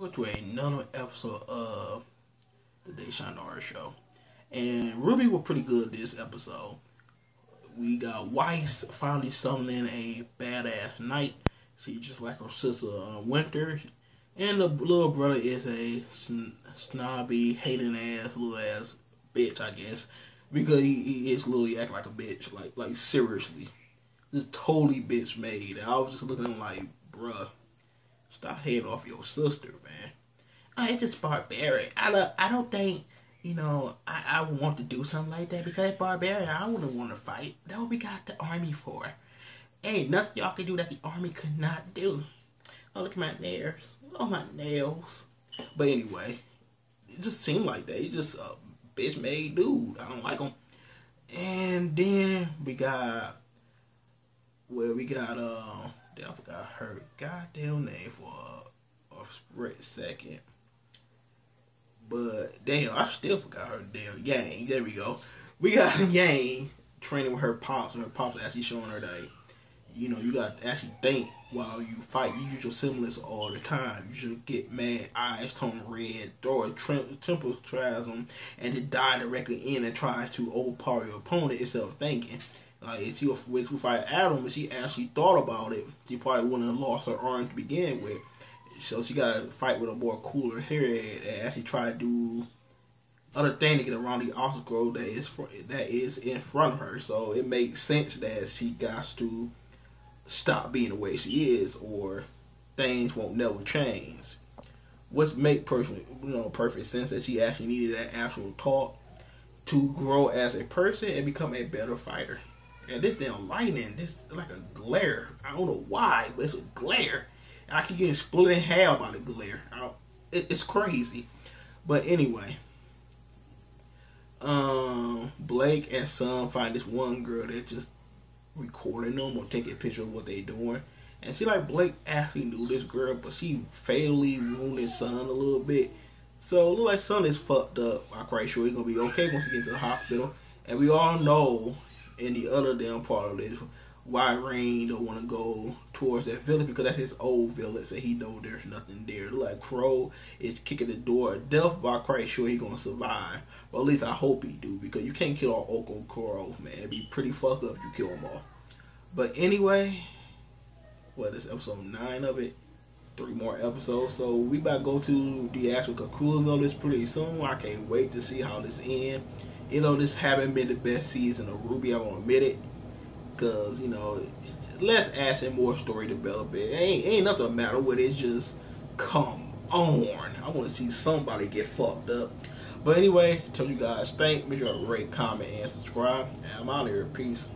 Welcome to another episode of the Deshaun Norris Show. And RWBY was pretty good this episode. We got Weiss finally summoning a badass knight. She just like her sister uh, Winter. And the little brother is a sn- snobby, hating ass, little ass bitch, I guess. Because he, he is literally act like a bitch. Like, like seriously. Just totally bitch made. I was just looking at him like, bruh Stop hating off your sister, man. Oh, it's just barbaric. I don't, I don't think, you know, I, I want to do something like that because barbaric. I wouldn't want to fight. That what we got the army for. Ain't nothing y'all can do that the army could not do. Oh, look at my nails. Oh, my nails. But anyway, it just seemed like that. He's just a bitch made dude. I don't like him. And then we got, well, we got, uh, I forgot her goddamn name for a, a split second. But damn, I still forgot her damn Yang. There we go. We got Yang training with her pops, and her pops actually showing her that you know you got to actually think while you fight. You use your semblance all the time. You should get mad, eyes turn red, throw a temple spasm, and then die directly in and try to overpower your opponent instead of thinking. Like if she was to fight Adam, if she actually thought about it, she probably wouldn't have lost her arm to begin with. So she got to fight with a more cooler head and actually try to do other thing to get around the obstacle that is for, that is in front of her. So it makes sense that she got to stop being the way she is, or things won't never change. What's make perfect you know perfect sense that she actually needed that actual talk to grow as a person and become a better fighter. And this damn lightning, this like a glare. I don't know why, but it's a glare. I keep getting split in half by the glare. It, it's crazy. But anyway, um, Blake and Sun find this one girl that just recording them or taking a picture of what they doing. And see, like Blake actually knew this girl, but she fatally wounded Sun a little bit. So look like Sun is fucked up. I'm quite sure he's gonna be okay once he gets to the hospital. And we all know in the other damn part of this why Ren don't want to go towards that village because that's his old village and he know there's nothing there. Like Qrow is kicking the door of death, but I'm quite sure he gonna survive. But at least I hope he do because you can't kill all Oko Qrow, man. It'd be pretty fucked up if you kill them all. But anyway, what is episode nine of it? Three more episodes. So we about to go to the actual conclusion of this pretty soon. I can't wait to see how this end. you know, this haven't been the best season of RWBY. I won't admit it, cause you know, less action, more story development. Ain't ain't nothing matter with it. Just come on. I want to see somebody get fucked up. But anyway, tell you guys, thank. Make sure to rate, comment, and subscribe. And I'm out of here. Peace.